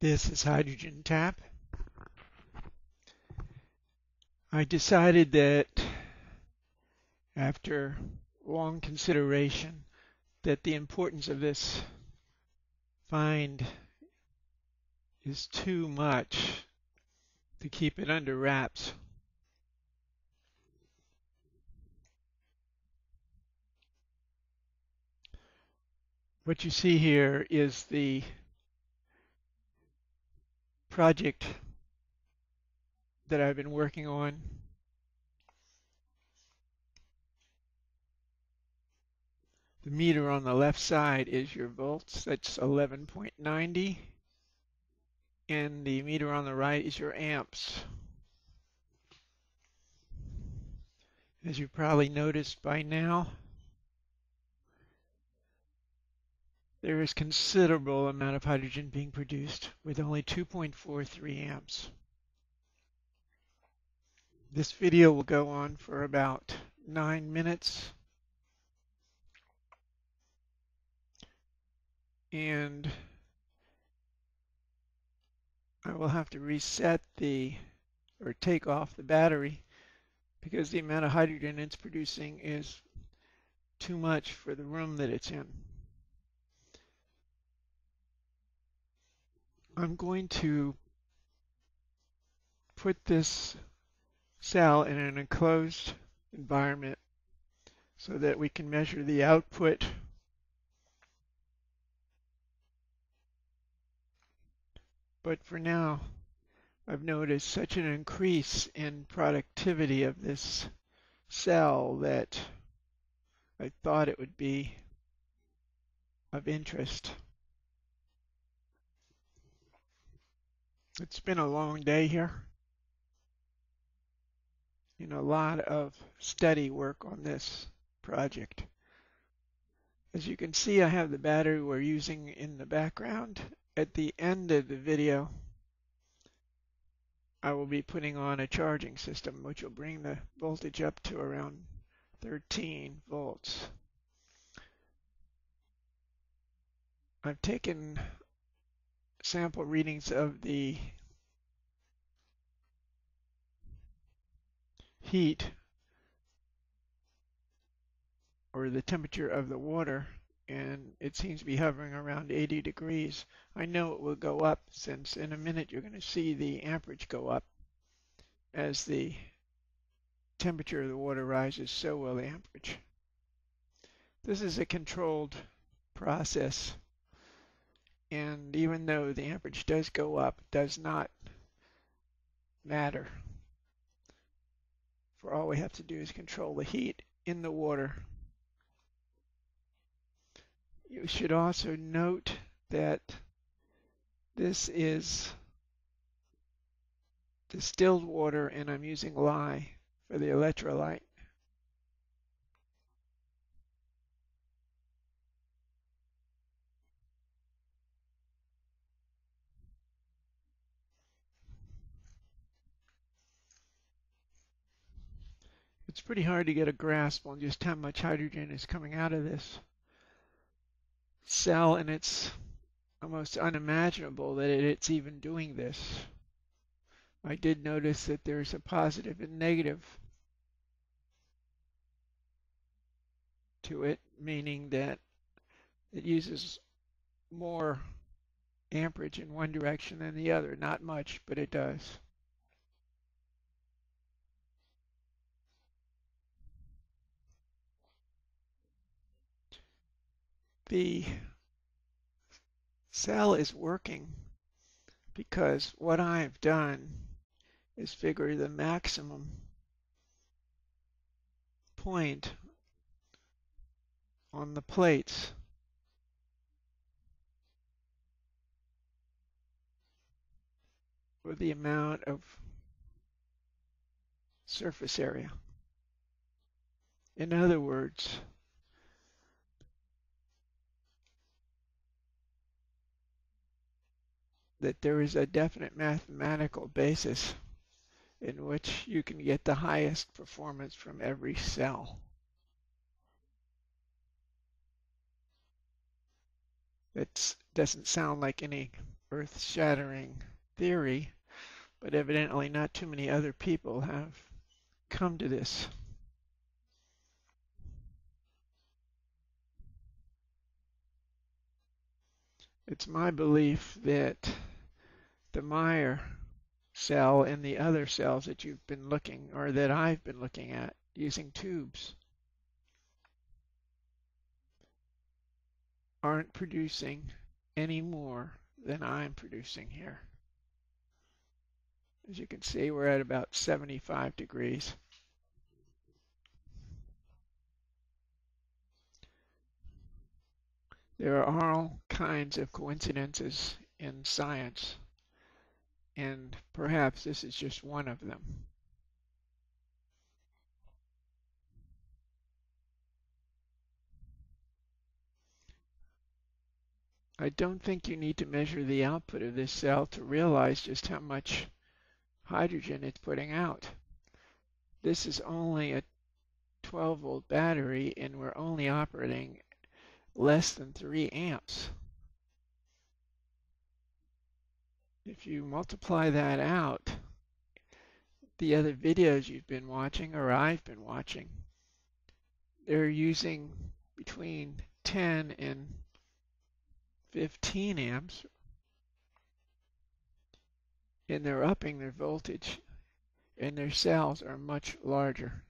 This is hydrogen tap. I decided that after long consideration that the importance of this find is too much to keep it under wraps. What you see here is the project that I've been working on. The meter on the left side is your volts, that's 11.90. And the meter on the right is your amps. As you probably noticed by now, there is considerable amount of hydrogen being produced with only 2.43 amps. This video will go on for about nine minutes. And I will have to reset the, or take off the battery because the amount of hydrogen it's producing is too much for the room that it's in. I'm going to put this cell in an enclosed environment so that we can measure the output but for now I've noticed such an increase in productivity of this cell that I thought it would be of interest. It's been a long day here. And a lot of study work on this project. As you can see, I have the battery we're using in the background. At the end of the video, I will be putting on a charging system, which will bring the voltage up to around 13 volts. I've taken sample readings of the heat or the temperature of the water and it seems to be hovering around 80 degrees. I know it will go up since in a minute you're going to see the amperage go up as the temperature of the water rises, so will the amperage. This is a controlled process and even though the amperage does go up, it does not matter. For all we have to do is control the heat in the water. You should also note that this is distilled water and I'm using lye for the electrolyte. It's pretty hard to get a grasp on just how much hydrogen is coming out of this cell and it's almost unimaginable that it's even doing this. I did notice that there's a positive and negative to it, meaning that it uses more amperage in one direction than the other. Not much, but it does. The cell is working because what I've done is figure the maximum point on the plates for the amount of surface area. In other words, that there is a definite mathematical basis in which you can get the highest performance from every cell. It doesn't sound like any earth-shattering theory, but evidently not too many other people have come to this. It's my belief that the Meyer cell and the other cells that you've been looking or that I've been looking at using tubes aren't producing any more than I'm producing here. As you can see, we're at about 75 degrees. There are all kinds of coincidences in science, and perhaps this is just one of them. I don't think you need to measure the output of this cell to realize just how much hydrogen it's putting out. This is only a 12 volt battery and we're only operating less than 3 amps. If you multiply that out, the other videos you've been watching or I've been watching, they're using between 10 and 15 amps and they're upping their voltage and their cells are much larger.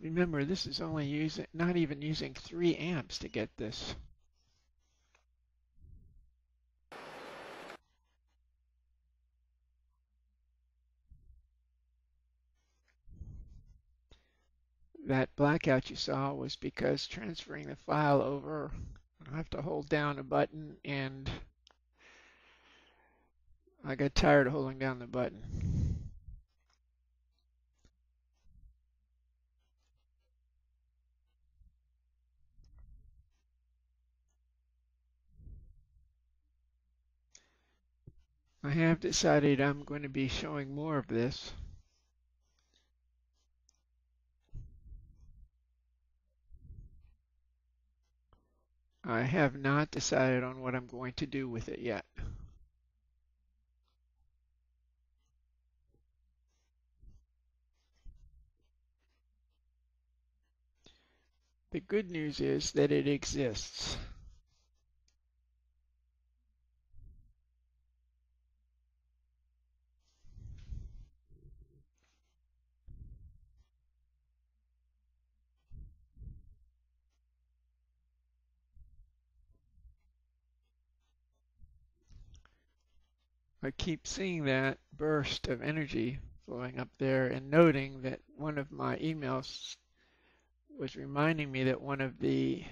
Remember, this is only using, not even using 3 amps to get this. That blackout you saw was because transferring the file over, I have to hold down a button and I got tired of holding down the button. I have decided I'm going to be showing more of this. I have not decided on what I'm going to do with it yet. The good news is that it exists. I keep seeing that burst of energy flowing up there and noting that one of my emails was reminding me that one of the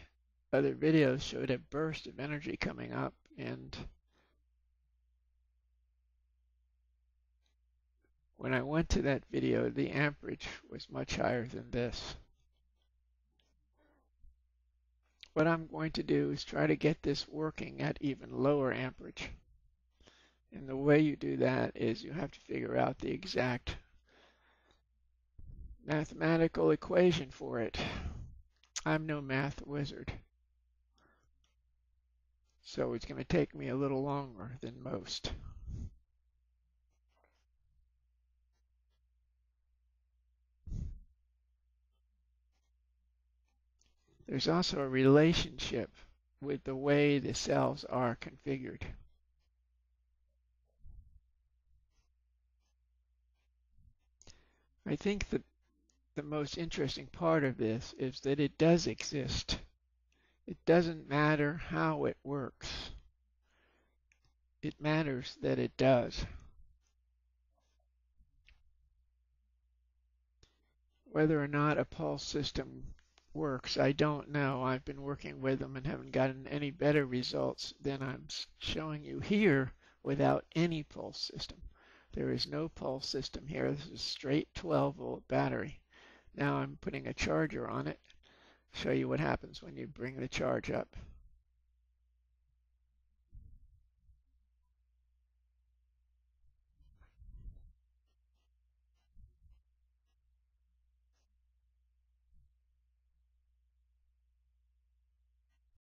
other videos showed a burst of energy coming up and when I went to that video the amperage was much higher than this. What I'm going to do is try to get this working at even lower amperage. And the way you do that is you have to figure out the exact mathematical equation for it. I'm no math wizard. So it's going to take me a little longer than most. There's also a relationship with the way the cells are configured. I think that the most interesting part of this is that it does exist. It doesn't matter how it works. It matters that it does. Whether or not a pulse system works, I don't know. I've been working with them and haven't gotten any better results than I'm showing you here without any pulse system. There is no pulse system here. This is a straight 12 volt battery. Now I'm putting a charger on it. Show you what happens when you bring the charge up.